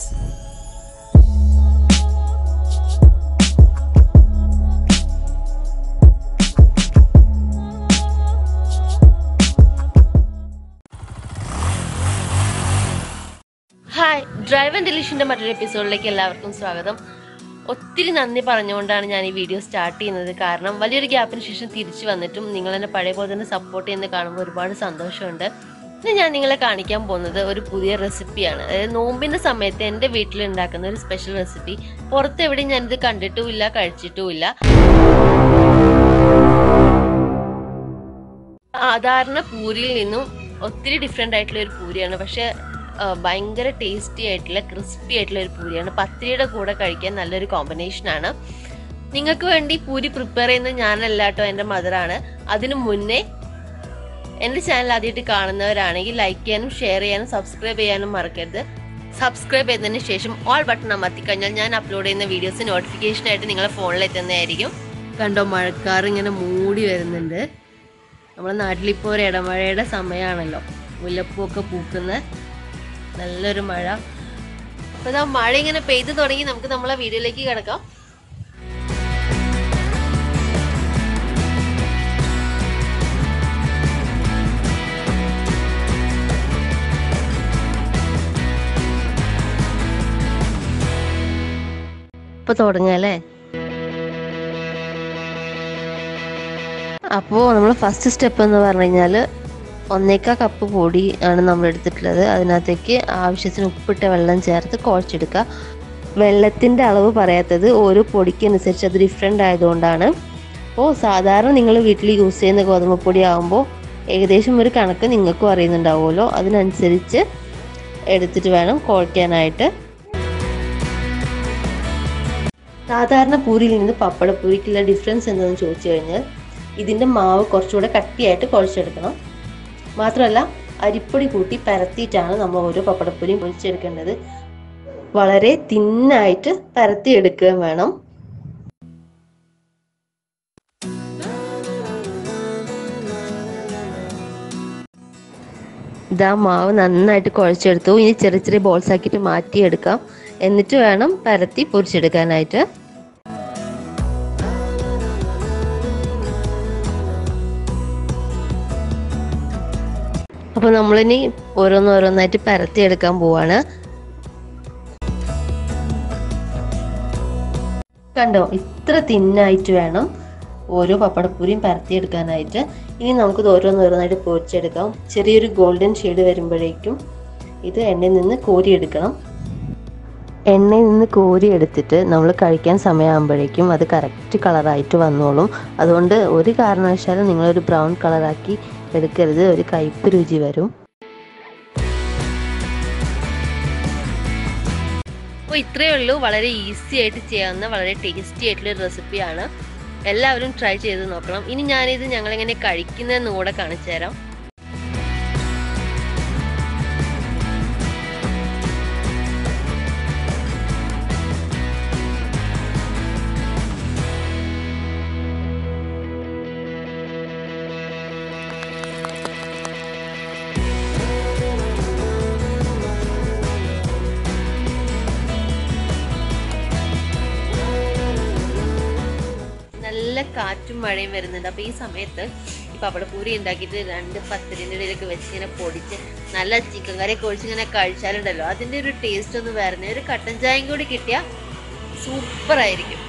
Hi drive and ഡെലിഷിന്റെ മറ്റൊരു എപ്പിസോഡിലേക്ക് എല്ലാവർക്കും സ്വാഗതം. ഒത്തിരി നന്ദി പറഞ്ഞുകൊണ്ടാണ് ഞാൻ ഈ വീഡിയോ സ്റ്റാർട്ട് ചെയ്യുന്നത്. കാരണം വലിയൊരു ഗ്യാപ്പിന് ശേഷം തിരിച്ചു വന്നിട്ടും നിങ്ങൾ എന്നെ പഴയ പോലെ തന്നെ സപ്പോർട്ട് ചെയ്യുന്നത് കാണുമ്പോൾ ഒരുപാട് സന്തോഷമുണ്ട്. ഇന്ന് ഞാൻ നിങ്ങളെ കാണിക്കാൻ പോകുന്നത് ഒരു പുതിയ റെസിപ്പിയാണ്. അതായത് നോമ്പിന്റെ സമയത്ത് എന്റെ വീട്ടിൽ ഉണ്ടാക്കുന്ന ഒരു സ്പെഷ്യൽ റെസിപ്പി പുറത്ത് പുറത്തെവിടെയും ഞാനിത് കണ്ടിട്ടുമില്ല കഴിച്ചിട്ടുമില്ല. സാധാരണ പൂരിയിൽ നിന്നും ഒത്തിരി ഡിഫറെന്റ് ആയിട്ടുള്ള ഒരു പൂരിയാണ്. പക്ഷെ ഭയങ്കര ടേസ്റ്റി ആയിട്ടുള്ള ക്രിസ്പി ആയിട്ടുള്ള ഒരു പൂരിയാണ്. പത്തിരിയുടെ കൂടെ കഴിക്കാൻ നല്ലൊരു കോമ്പിനേഷനാണ് നിങ്ങൾക്ക് വേണ്ടി പൂരി പ്രിപ്പയർ ചെയ്യുന്നത് ഞാനല്ല കേട്ടോ എന്റെ മദറാണ് അതിനു മുന്നേ എന്റെ ചാനൽ ആദ്യമായിട്ട് കാണുന്നവരാണെങ്കിൽ ലൈക്ക് ചെയ്യാനും ഷെയർ ചെയ്യാനും സബ്സ്ക്രൈബ് ചെയ്യാനും മറക്കരുത്. സബ്സ്ക്രൈബ് ചെയ്തതിന് ശേഷം ഓൾ ബട്ടൺ അമർത്തി കഴിഞ്ഞാൽ ഞാൻ അപ്ലോഡ് ചെയ്യുന്ന വീഡിയോസ് നോട്ടിഫിക്കേഷൻ ആയിട്ട് നിങ്ങളെ ഫോണിൽ എത്തുന്നതായിരിക്കും. കണ്ടോ മഴക്കാർ ഇങ്ങനെ മൂടി വരുന്നുണ്ട്. നമ്മുടെ നാട്ടിലിപ്പോൾ ഒരു ഇടമഴയുടെ സമയമാണല്ലോ മുല്ലപ്പൂവൊക്കെ പൂക്കുന്ന നല്ലൊരു മഴ. അപ്പോൾ മഴ ഇങ്ങനെ പെയ്തു തുടങ്ങി നമുക്ക് നമ്മളെ വീഡിയോയിലേക്ക് കിടക്കാം. ഇപ്പൊ തുടങ്ങല്ലേ അപ്പോൾ നമ്മൾ ഫസ്റ്റ് സ്റ്റെപ്പ് എന്ന് പറഞ്ഞു കഴിഞ്ഞാൽ ഒന്നേക്കാ കപ്പ് പൊടി ആണ് നമ്മൾ എടുത്തിട്ടുള്ളത്. അതിനകത്തേക്ക് ആവശ്യത്തിന് ഉപ്പിട്ട വെള്ളം ചേർത്ത് കുഴച്ചെടുക്കുക. വെള്ളത്തിന്റെ അളവ് പറയാത്തത് ഓരോ പൊടിക്ക് അനുസരിച്ച് അത് ഡിഫറെന്റ് ആയതുകൊണ്ടാണ്. അപ്പോൾ സാധാരണ നിങ്ങൾ വീട്ടിൽ യൂസ് ചെയ്യുന്ന ഗോതമ്പ് പൊടി ആകുമ്പോൾ ഏകദേശം ഒരു കണക്ക് നിങ്ങൾക്കും അറിയുന്നുണ്ടാവുമല്ലോ. അതിനനുസരിച്ച് എടുത്തിട്ട് വേണം കുഴയ്ക്കാനായിട്ട്. സാധാരണ പൂരിയിൽ നിന്ന് പപ്പടപ്പൂരിക്കുള്ള ഡിഫറൻസ് എന്താണെന്ന് ചോദിച്ചു കഴിഞ്ഞാൽ ഇതിന്റെ മാവ് കുറച്ചുകൂടെ കട്ടിയായിട്ട് കുഴച്ചെടുക്കണം. മാത്രമല്ല അരിപ്പൊടി കൂട്ടി പരത്തിയിട്ടാണ് നമ്മൾ ഓരോ പപ്പടപ്പൂരിയും പൊരിച്ചെടുക്കേണ്ടത്. വളരെ തിന്നായിട്ട് പരത്തിയെടുക്കുകയും വേണം. ഇതാ മാവ് നന്നായിട്ട് കുഴച്ചെടുത്തു. ഇനി ചെറിയ ചെറിയ ബോൾസ് ആക്കിയിട്ട് മാറ്റിയെടുക്കാം. എന്നിട്ട് വേണം പരത്തി പൊരിച്ചെടുക്കാനായിട്ട്. അപ്പോൾ നമ്മളിനി ഓരോന്നോരോന്നായിട്ട് പരത്തി എടുക്കാൻ പോവാണ്. കണ്ടോ ഇത്ര തിന്നായിട്ട് വേണം ഓരോ പപ്പടപ്പൂരിയും പരത്തിയെടുക്കാനായിട്ട്. ഇനി നമുക്കിത് ഓരോന്നോരോന്നായിട്ട് പൊരിച്ചെടുക്കാം. ചെറിയൊരു ഗോൾഡൻ ഷെയ്ഡ് വരുമ്പോഴേക്കും ഇത് എണ്ണയിൽ നിന്ന് കോരിയെടുക്കണം. എണ്ണയിൽ നിന്ന് കോരി എടുത്തിട്ട് നമ്മൾ കഴിക്കാൻ സമയമാകുമ്പോഴേക്കും അത് കറക്റ്റ് കളറായിട്ട് വന്നോളും. അതുകൊണ്ട് ഒരു കാരണവശാലും നിങ്ങളൊരു ബ്രൗൺ കളറാക്കി എടുക്കരുത് ഒരു കയ്പ്പ് രുചി വരും. അപ്പോൾ ഇത്രയേ ഉള്ളൂ. വളരെ ഈസി ആയിട്ട് ചെയ്യാവുന്ന വളരെ ടേസ്റ്റി ആയിട്ടുള്ള റെസിപ്പിയാണ് എല്ലാവരും ട്രൈ ചെയ്ത് നോക്കണം. ഇനി ഞാനിത് ഞങ്ങളെങ്ങനെ കഴിക്കുന്നതെന്ന് കൂടെ കാണിച്ചു തരാം കാറ്റും മഴയും വരുന്നുണ്ട്. അപ്പോൾ ഈ സമയത്ത് ഇപ്പം അവിടെ പൂരി ഉണ്ടാക്കിയിട്ട് രണ്ട് പത്തിരിന്റെ ഇടയിലൊക്കെ വെച്ച് ഇങ്ങനെ പൊടിച്ച് നല്ല ചിക്കൻ കറി ഒഴിച്ച് ഇങ്ങനെ കഴിച്ചാലുണ്ടല്ലോ. അതിന്റെ ഒരു ടേസ്റ്റ് ഒന്ന് വരുന്നത് ഒരു കട്ടൻ ചായയും കൂടി കിട്ടിയാൽ സൂപ്പർ ആയിരിക്കും.